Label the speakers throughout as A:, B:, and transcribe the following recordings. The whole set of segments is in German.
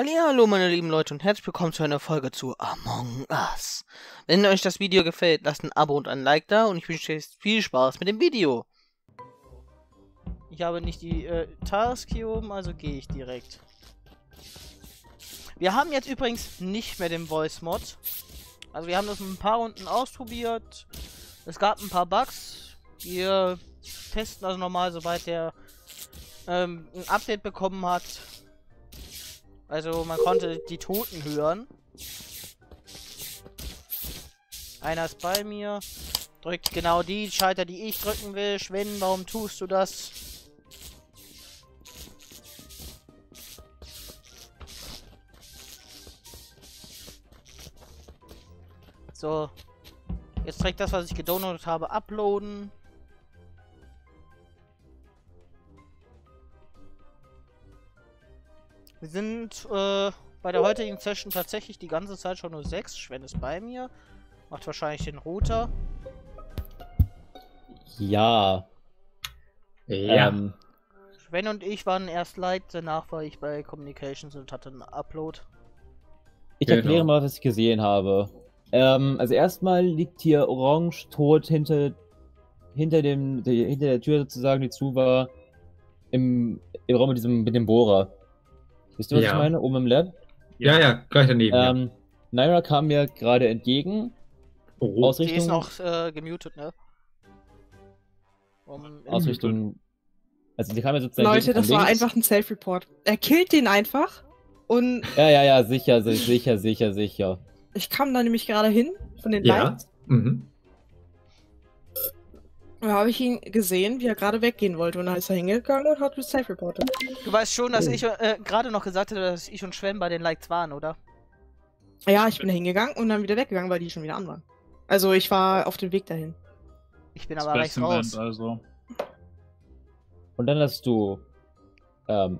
A: Hallo meine lieben Leute und herzlich willkommen zu einer Folge zu Among Us. Wenn euch das Video gefällt, lasst ein Abo und ein Like da und ich wünsche euch viel Spaß mit dem Video. Ich habe nicht die äh, Task hier oben, also gehe ich direkt. Wir haben jetzt übrigens nicht mehr den Voice Mod. Also wir haben das ein paar Runden ausprobiert. Es gab ein paar Bugs. Wir testen also nochmal, sobald der ähm, ein Update bekommen hat. Also man konnte die Toten hören. Einer ist bei mir. Drückt genau die Schalter, die ich drücken will. Schwen, warum tust du das? So. Jetzt trägt das, was ich gedownloadet habe, uploaden. Wir sind äh, bei der heutigen Session tatsächlich die ganze Zeit schon nur sechs. Sven ist bei mir. Macht wahrscheinlich den Router.
B: Ja.
C: Ja.
B: Ähm,
A: Sven und ich waren erst light, danach war ich bei Communications und hatte einen Upload.
B: ich
C: Genau.
B: erkläre mal, was ich gesehen habe. Ähm, also erstmal liegt hier Orange tot hinter, hinter, dem, der, hinter der Tür sozusagen, die zu war, im, im Raum mit, diesem, mit dem Bohrer. Wisst ihr, was
C: Ja.
B: ich meine? Oben im Lab.
C: ja, ja, gleich daneben. ja.
B: Ähm, Naira kam mir gerade entgegen.
C: oh,
B: Aus
A: Die ist
B: Richtung,
A: noch äh, gemutet, ne? Um,
B: aus Richtung. Also die kam mir sozusagen.
D: Leute, das war einfach ein Self-Report. Er killt den einfach und
B: Ja, ja, ja, sicher, si- sicher, sicher, sicher.
D: ich kam da nämlich gerade hin von den
C: ja.
D: Lights.
C: Mhm.
D: Da habe ich ihn gesehen, wie er gerade weggehen wollte und dann ist er hingegangen und hat Self-Reported.
A: du weißt schon, dass
C: Oh.
A: ich äh, gerade noch gesagt hatte, dass ich und Sven bei den Likes waren, oder?
D: Ja, ich bin da hingegangen und dann wieder weggegangen, weil die schon wieder an waren. Also ich war auf dem Weg dahin.
A: Ich bin
E: Das
A: aber rechts raus.
E: Also.
B: Und dann hast du ähm,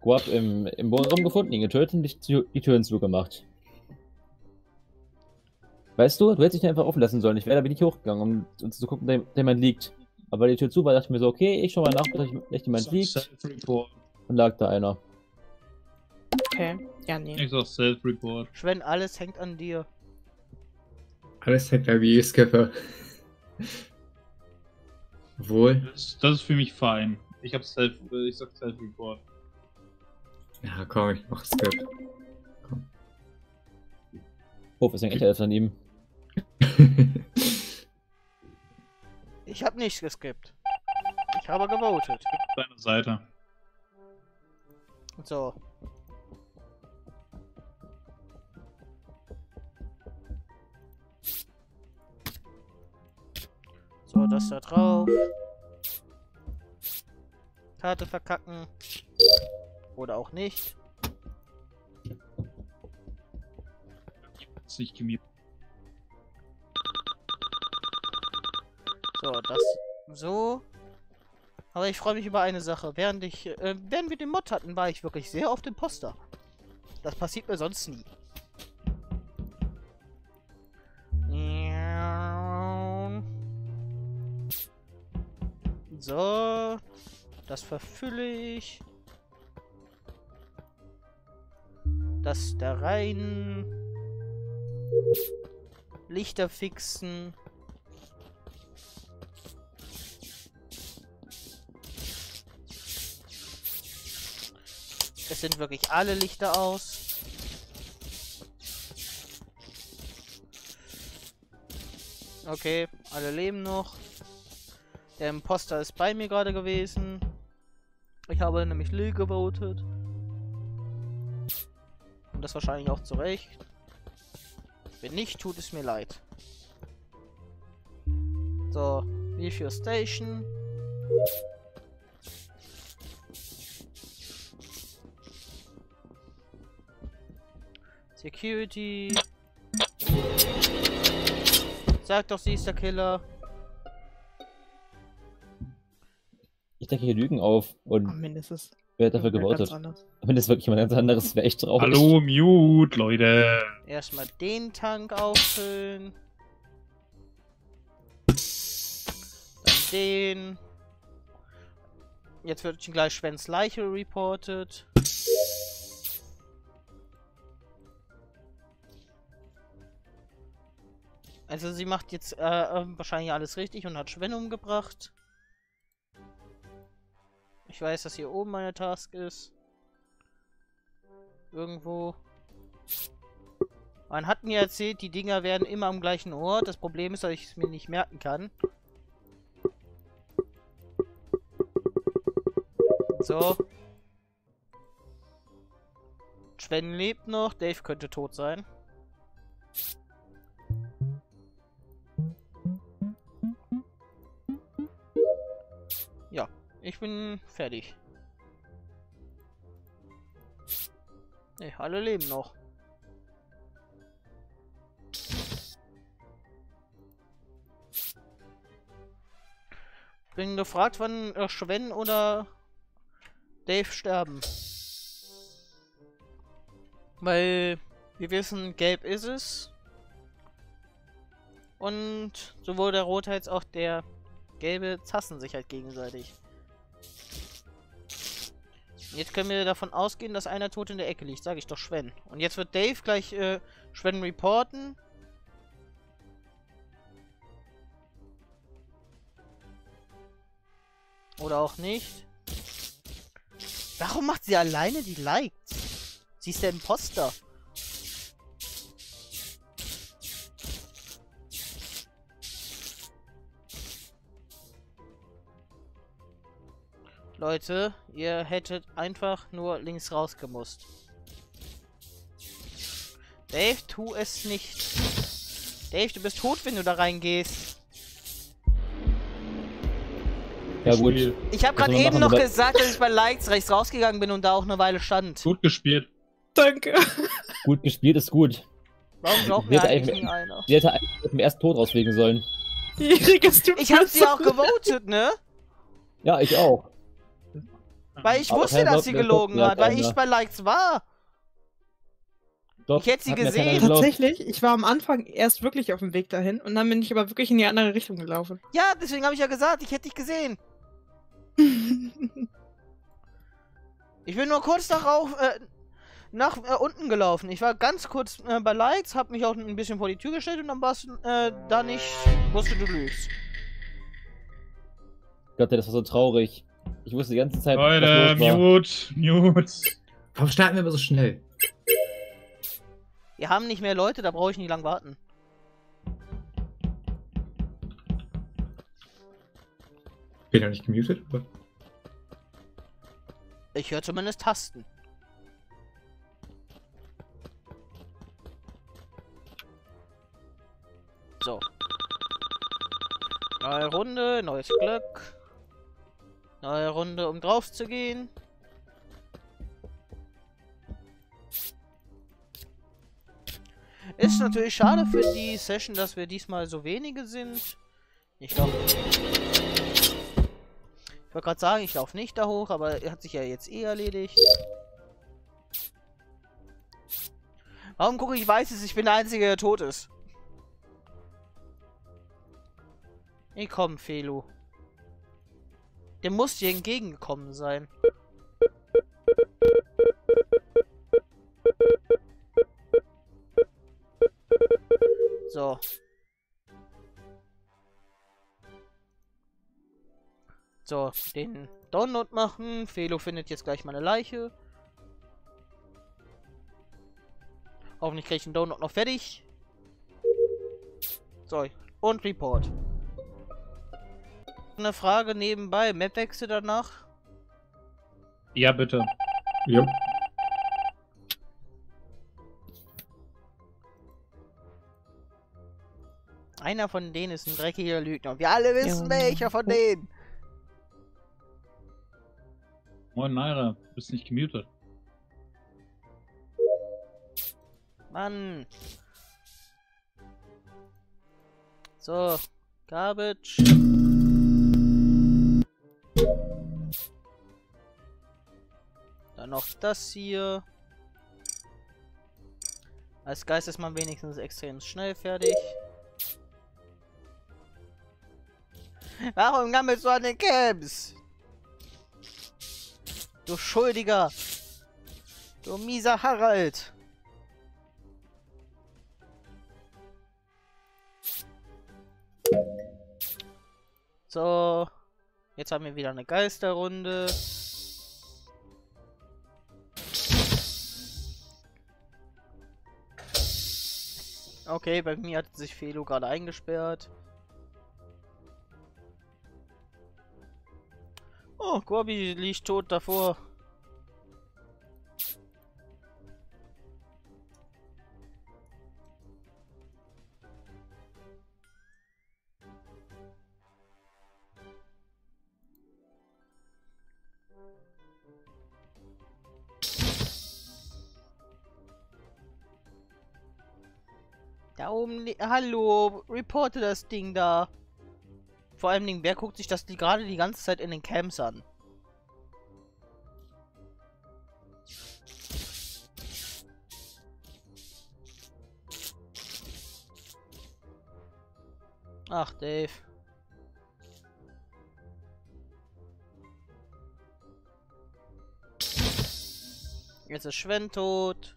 B: Guap im, im Boden rumgefunden, ihn getötet und die, die Türen zugemacht. Weißt du, du hättest dich einfach offen lassen sollen. Ich wäre da bin ich hochgegangen, um, um zu gucken, ob da jemand liegt. Aber weil die Tür zu war, dachte ich mir so, okay, ich schau mal nach, ob da echt jemand liegt.
E: Self-Report.
B: Und lag da einer.
D: Okay. Ja, nee.
E: Ich sag Self-Report.
A: Sven, alles hängt an dir.
C: Alles hängt da wie Skipper. Obwohl.
E: Das, das ist für mich fein. Ich hab Self, äh, ich sag Self-Report.
C: Ja, komm, ich mach Skip.
B: Oh, was hängt echt alles an ihm?
A: Ich habe nicht geskippt. Ich habe gewotet.
E: Deine Seite.
A: So. So, das da drauf. Karte verkacken. Oder auch nicht.
E: Ist nicht gemutet.
A: So, das so. Aber ich freue mich über eine Sache. Während ich, äh, während wir den Mod hatten, war ich wirklich sehr oft im Poster. Das passiert mir sonst nie. So, das verfülle ich. Das da rein. Lichter fixen. Es sind wirklich alle Lichter aus. Okay, alle leben noch. Der Imposter ist bei mir gerade gewesen. Ich habe nämlich Lil gewotet. Und das wahrscheinlich auch zu Recht. Wenn nicht, tut es mir leid. So, Review Station. Security. Sag doch, sie ist der Killer.
B: Ich denke, hier Lügen auf und
D: Am Ende ist es
B: wer hat dafür gewotet? Wenn das wirklich jemand ganz anderes wäre, echt traurig.
E: Hallo, Mute, Leute.
A: Erstmal den Tank auffüllen. Dann den. Jetzt wird gleich Svens Leiche reported. Also sie macht jetzt äh, äh, wahrscheinlich alles richtig und hat Schwen umgebracht. Ich weiß, dass hier oben meine Task ist. Irgendwo. Man hat mir erzählt, die Dinger werden immer am gleichen Ort. Das Problem ist, dass ich es mir nicht merken kann. So. Sven lebt noch. Dave könnte tot sein. Ich bin fertig. Ne, alle leben noch. Bin gefragt, wann äh, Sven oder Dave sterben. Weil wir wissen, gelb ist es. Und sowohl der Rote als auch der Gelbe zassen sich halt gegenseitig. Jetzt können wir davon ausgehen, dass einer tot in der Ecke liegt, sage ich doch Schwen. Und jetzt wird Dave gleich äh, Schwen reporten. Oder auch nicht. Warum macht sie alleine die Likes? Sie ist der Imposter. Leute, ihr hättet einfach nur links rausgemusst. Dave, tu es nicht. Dave, du bist tot, wenn du da reingehst.
B: Ja gut.
A: Ich habe gerade eben noch gesagt, dass ich bei Likes rechts rausgegangen bin und da auch eine Weile stand.
E: Gut gespielt.
D: Danke.
B: Gut gespielt ist gut.
A: Warum glaubt mir
B: hätte
A: eigentlich einer?
B: Sie hätte eigentlich mit dem ersten Tod rausfliegen sollen.
A: Ich habe sie auch gewotet, ne?
B: Ja, ich auch.
A: Weil ich
B: Aber
A: wusste, dass sie gelogen hat,
B: mir
A: weil ich bei Likes war.
B: Doch,
A: Ich hätte sie gesehen.
D: Tatsächlich, ich war am Anfang erst wirklich auf dem Weg dahin und dann bin ich aber wirklich in die andere Richtung gelaufen.
A: Ja, deswegen habe ich ja gesagt, ich hätte dich gesehen. Ich bin nur kurz darauf äh, nach äh, unten gelaufen. Ich war ganz kurz äh, bei Lights, hab mich auch ein bisschen vor die Tür gestellt und dann warst du äh, da nicht, wusste du lügst.
B: Gott, das war so traurig. Ich wusste die ganze Zeit,
E: Leute,
B: was los war.
E: Mute, Mute.
C: Warum starten wir aber so schnell?
A: Wir haben nicht mehr Leute, da brauche ich nicht lang warten.
C: Bin ich noch nicht gemutet? Oder?
A: Ich höre zumindest Tasten. So. Neue Runde, neues Glück. Neue Runde, um drauf zu gehen. Ist natürlich schade für die Session, dass wir diesmal so wenige sind. Ich glaube. Ich wollte gerade sagen, ich laufe nicht da hoch, aber er hat sich ja jetzt eh erledigt. Warum gucke ich weiß es? Ich bin der Einzige, der tot ist. Nee, komm, Felo. Der muss dir entgegengekommen sein. So. So, den Download machen. Felo findet jetzt gleich meine Leiche. Hoffentlich kriege ich den Download noch fertig. So, und Report. Eine Frage nebenbei. Mapwechsel danach.
E: Ja, bitte.
C: Ja.
A: Einer von denen ist ein dreckiger Lügner. Und wir alle wissen,
D: Ja.
A: welcher von denen.
E: Moin, Naira. Du bist nicht gemutet.
A: Mann. So, Garbage. Dann noch das hier. Als Geist ist man wenigstens extrem schnell fertig. Warum gammelst du an den Camps? Du Schuldiger! Du mieser Harald! So. Jetzt haben wir wieder eine Geisterrunde. Okay, bei mir hat sich Felo gerade eingesperrt. Oh, Gorbi liegt tot davor. Da oben, hallo, reporte das Ding da. Vor allem, Dingen, wer guckt sich das die gerade die ganze Zeit in den Camps an? Ach, Dave. Jetzt ist Schwen tot.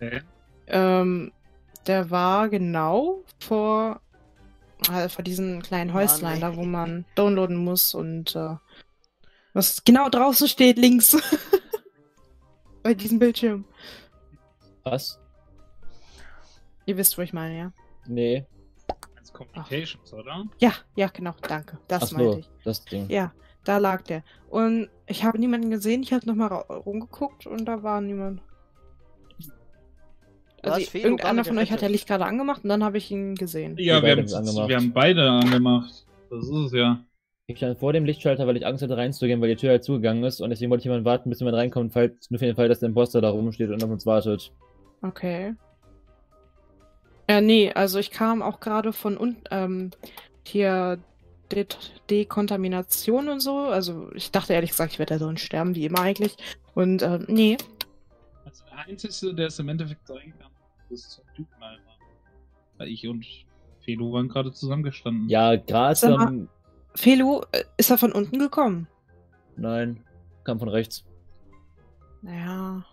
E: Okay.
D: Ähm, der war genau vor, äh, vor diesen kleinen Häuslein, da wo man downloaden muss und äh, was genau draußen steht, links. Bei diesem Bildschirm.
B: Was?
D: Ihr wisst, wo ich meine, ja?
B: Nee.
E: Als Complications, oder?
D: Ja, ja, genau, danke. Das
B: Ach
D: meinte
B: so,
D: ich.
B: das Ding.
D: Ja, da lag der. Und ich habe niemanden gesehen, ich habe nochmal rumgeguckt und da war niemand. Also
A: Felo
D: irgendeiner von euch hat ja. Licht gerade angemacht und dann habe ich ihn gesehen.
E: Ja,
B: Wir
E: wir, haben,
B: haben es angemacht.
E: wir haben beide angemacht. Das ist es ja.
B: Ich stand vor dem Lichtschalter, weil ich Angst hatte reinzugehen, weil die Tür halt zugegangen ist und deswegen wollte ich jemanden warten, bis jemand reinkommt, falls, nur für den Fall, dass der Imposter da rumsteht und auf uns wartet.
D: Okay. Ja, nee, also ich kam auch gerade von unten, ähm, hier De Dekontamination und so. Also ich dachte ehrlich gesagt, ich werde da drin sterben, wie immer eigentlich. Und ähm, nee,
E: Einzige, der es im Endeffekt sein kann, ist zum Typen einfach. Weil ich und Felo waren gerade zusammengestanden.
B: Ja, gerade ähm,
D: Felo, äh, ist er von unten gekommen?
B: Nein, kam von rechts.
D: Naja.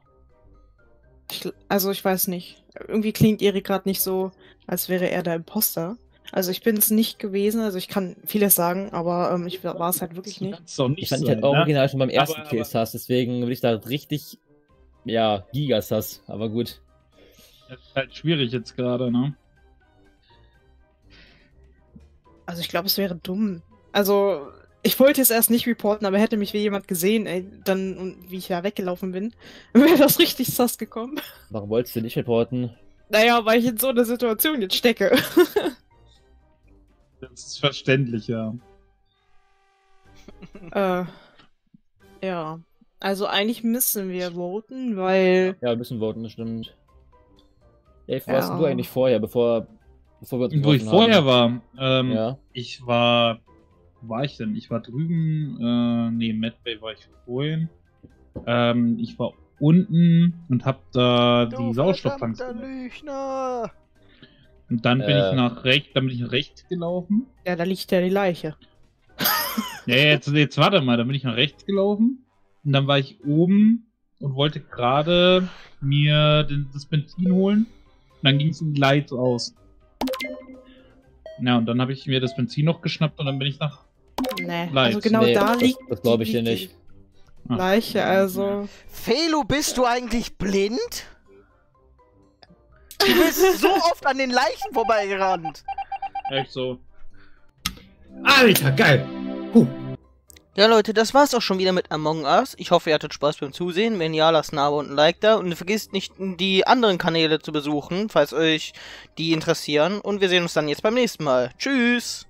D: Ich, also ich weiß nicht. Irgendwie klingt Erik gerade nicht so, als wäre er der Imposter. Also ich bin es nicht gewesen, also ich kann vieles sagen, aber ähm, ich war es halt wirklich nicht.
E: Nicht
B: Ich fand
E: sein,
B: halt
E: ne?
B: original schon beim ersten
E: Aber-
B: Kill sass, deswegen will ich da richtig, ja, Gigasass, aber gut.
E: Das ist halt schwierig jetzt gerade, ne?
D: Also ich glaube, es wäre dumm. Also ich wollte es erst nicht reporten, aber hätte mich wie jemand gesehen, ey, dann und wie ich da weggelaufen bin, wäre das richtig sass gekommen.
B: Warum wolltest du nicht reporten?
D: Naja, weil ich in so einer Situation jetzt stecke.
E: Das ist verständlich, ja.
D: äh, ja. Also eigentlich müssen wir voten, weil
B: Ja, wir müssen voten, das stimmt. Ey, wo
D: Ja.
B: warst denn du eigentlich vorher, bevor, bevor wir uns
E: Wo ich vorher
B: haben?
E: war, ähm,
B: Ja.
E: ich war, wo war ich denn? Ich war drüben, äh, nee, Medbay war ich vorhin. Ähm, ich war unten und hab da die Sauerstofftanks! Und dann bin
B: Äh.
E: ich nach rechts, dann bin ich nach rechts gelaufen.
D: ja, da liegt ja die Leiche.
E: Ja, jetzt, jetzt warte mal, dann bin ich nach rechts gelaufen. Und dann war ich oben und wollte gerade mir den, das Benzin holen. Und dann ging es in die Lights aus. Ja, und dann habe ich mir das Benzin noch geschnappt und dann bin ich nach.
D: Nee,
E: Lights.
D: also genau
B: Nee,
D: da
B: das-
D: liegt
B: das glaub ich dir nicht.
D: Leiche, also
A: Felo, bist du eigentlich blind? Du bist so oft an den Leichen vorbeigerannt.
E: Echt so.
C: Alter, geil. Huh.
A: Ja, Leute, das war's auch schon wieder mit Among Us. Ich hoffe, ihr hattet Spaß beim Zusehen. Wenn ja, lasst ein Abo und ein Like da. Und vergisst nicht, die anderen Kanäle zu besuchen, falls euch die interessieren. Und wir sehen uns dann jetzt beim nächsten Mal. Tschüss!